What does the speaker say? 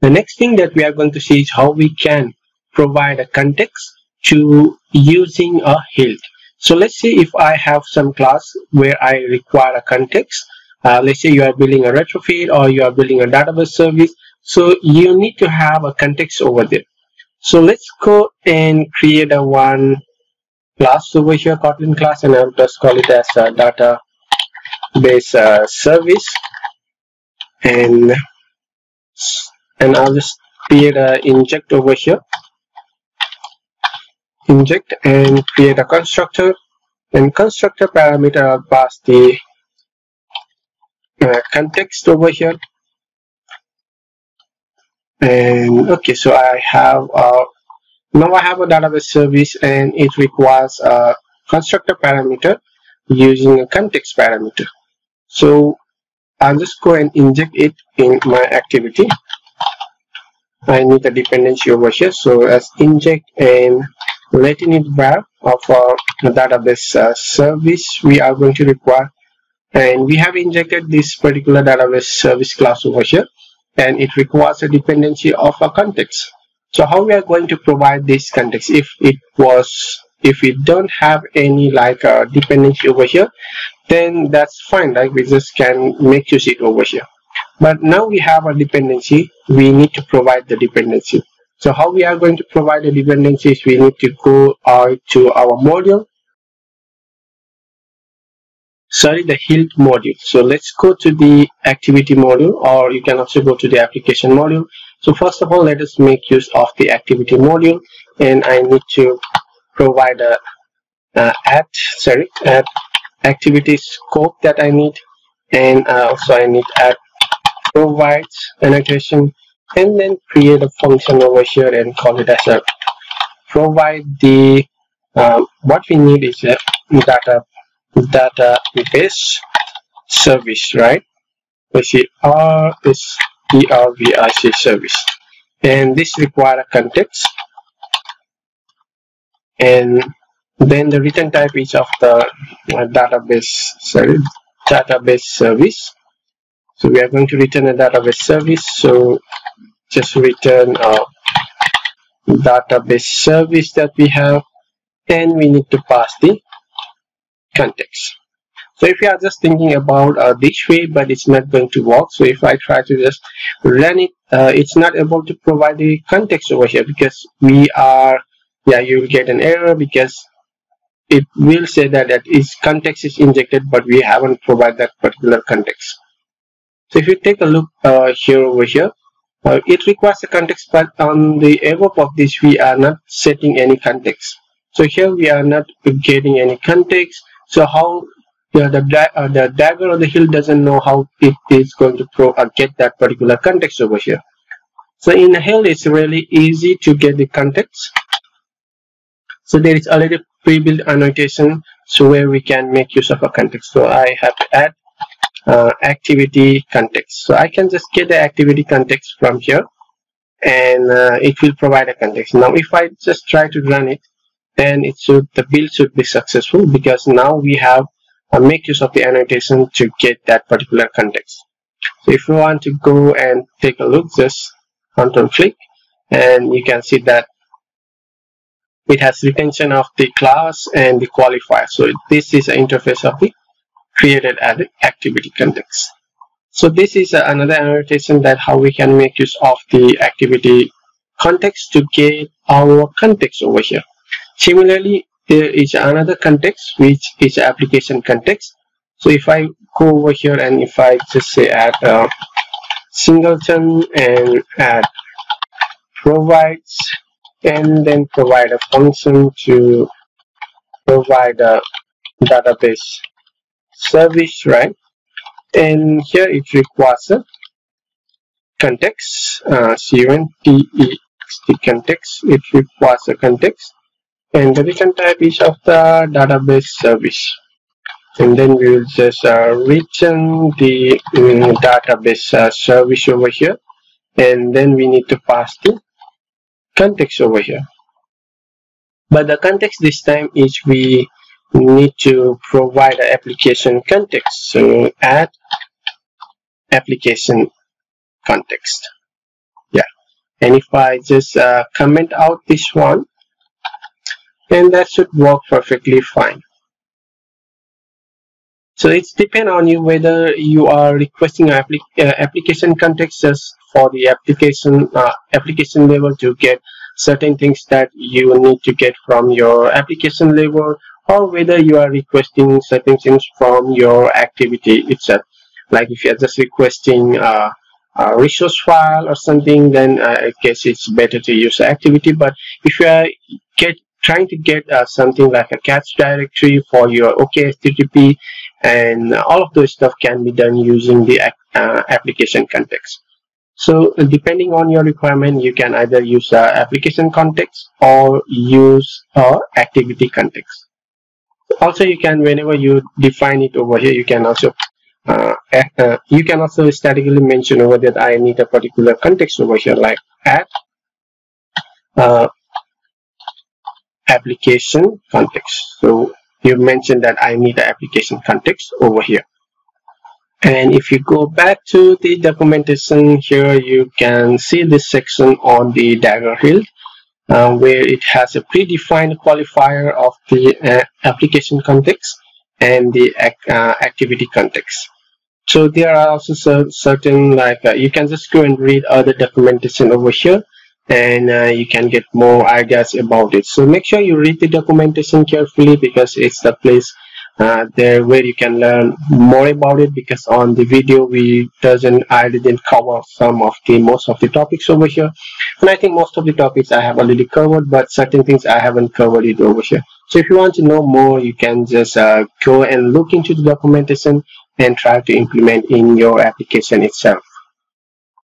The next thing that we are going to see is how we can provide a context to using a hilt. So let's say if I have some class where I require a context, uh, let's say you are building a retrofit or you are building a database service, so you need to have a context over there. So let's go and create a one class over here, Kotlin class, and I'll just call it as a database uh, service, and and I'll just create a inject over here. Inject and create a constructor. And constructor parameter I'll pass the uh, context over here. And okay so I have now I have a database service and it requires a constructor parameter using a context parameter. So I'll just go and inject it in my activity I need a dependency over here. So as inject and letting it var of our database uh, service we are going to require and we have injected this particular database service class over here and it requires a dependency of a context. So how we are going to provide this context? If it was if we don't have any like a uh, dependency over here then that's fine. Like we just can make use it over here but now we have a dependency we need to provide the dependency. So how we are going to provide the dependencies we need to go uh, to our module. Sorry the hilt module. So let's go to the activity module or you can also go to the application module. So first of all let us make use of the activity module and I need to provide a uh, add sorry add activity scope that I need and uh, also I need add provides annotation and then create a function over here and call it as a provide the um, what we need is a data database service right? We see R is ERVIC service. And this require a context. And then the return type is of the uh, database sorry database service so we are going to return a database service. So just return a database service that we have and we need to pass the context. So if you are just thinking about uh, this way but it's not going to work so if I try to just run it uh, it's not able to provide the context over here because we are yeah you will get an error because it will say that that is context is injected but we haven't provided that particular context so if you take a look uh, here over here uh, it requires a context but on the above of this we are not setting any context. So here we are not getting any context. So how the, uh, the dagger or the Hilt doesn't know how it is going to pro, uh, get that particular context over here. So in a hilt it's really easy to get the context. So there is already pre-built annotation so where we can make use of a context. So I have to add uh, activity context. So I can just get the activity context from here and uh, it will provide a context. Now if I just try to run it then it should the build should be successful because now we have uh, make use of the annotation to get that particular context. So if you want to go and take a look just control click and you can see that it has retention of the class and the qualifier. So this is an interface of the created an activity context. So this is another annotation that how we can make use of the activity context to get our context over here. Similarly, there is another context which is application context. So if I go over here and if I just say add a singleton and add provides and then provide a function to provide a database service right? And here it requires a context uh, c-u-n-t-e-x-t context. It requires a context. And the return type is of the database service. And then we will just uh, return the um, database uh, service over here. And then we need to pass the context over here. But the context this time is we need to provide an application context. So add application context. Yeah. and if I just uh, comment out this one then that should work perfectly fine so it's depend on you whether you are requesting uh, application context just for the application uh, application level to get certain things that you need to get from your application level or whether you are requesting certain things from your activity itself. Like if you're just requesting uh, a resource file or something then uh, I guess it's better to use activity. But if you are get trying to get uh, something like a cache directory for your OKHTTP and all of those stuff can be done using the uh, application context. So depending on your requirement you can either use application context or use uh, activity context also you can whenever you define it over here you can also uh, uh, you can also statically mention over that I need a particular context over here like add uh, application context. So you mentioned that I need the application context over here. And if you go back to the documentation here you can see this section on the dagger hilt uh, where it has a predefined qualifier of the uh, application context and the uh, activity context. So there are also certain like uh, you can just go and read other documentation over here and uh, you can get more ideas about it. So make sure you read the documentation carefully because it's the place uh, there where you can learn more about it because on the video we doesn't I didn't cover some of the most of the topics over here. And I think most of the topics I have already covered but certain things I haven't covered it over here. So if you want to know more you can just uh, go and look into the documentation and try to implement in your application itself